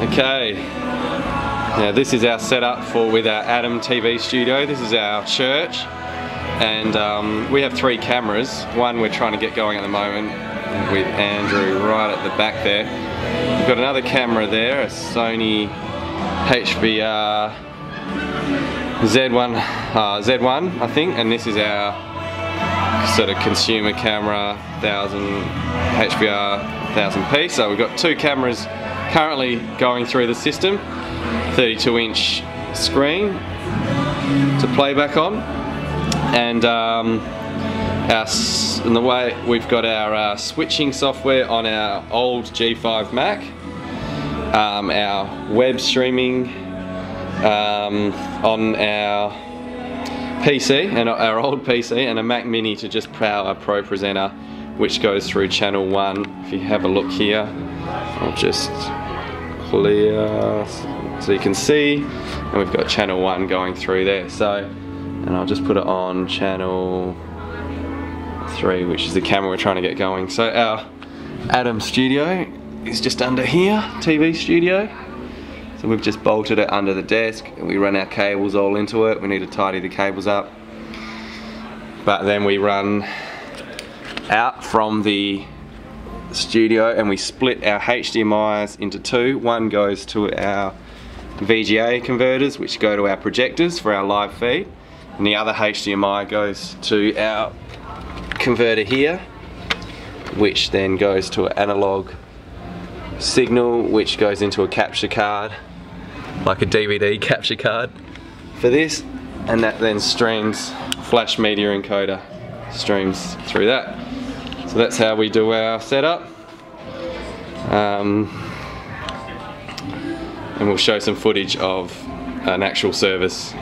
Okay. Now this is our setup for with our ATEM TV studio. This is our church, and um, we have three cameras. One we're trying to get going at the moment with Andrew right at the back there. We've got another camera there, a Sony HVR Z1, uh, Z1 I think, and this is our sort of consumer camera, 1000 HVR 1000p. So we've got two cameras currently going through the system, 32 inch screen to play back on, and um, our, in the way we've got our uh, switching software on our old G5 Mac, um, our web streaming um, on our PC and our old PC and a Mac Mini to just power Pro Presenter which goes through channel 1. If you have a look here, I'll just clear so you can see and we've got channel 1 going through there. So, and I'll just put it on channel 3 which is the camera we're trying to get going. So our ATEM studio is just under here, TV studio. So we've just bolted it under the desk and we run our cables all into it. We need to tidy the cables up. But then we run out from studio and we split our HDMI's into two. One goes to our VGA converters which go to our projectors for our live feed and the other HDMI goes to our converter here which then goes to an analog signal which goes into a capture card like a DVD capture card for this and that then streams flash media encoder streams through that so that's how we do our setup. Um, and we'll show some footage of an actual service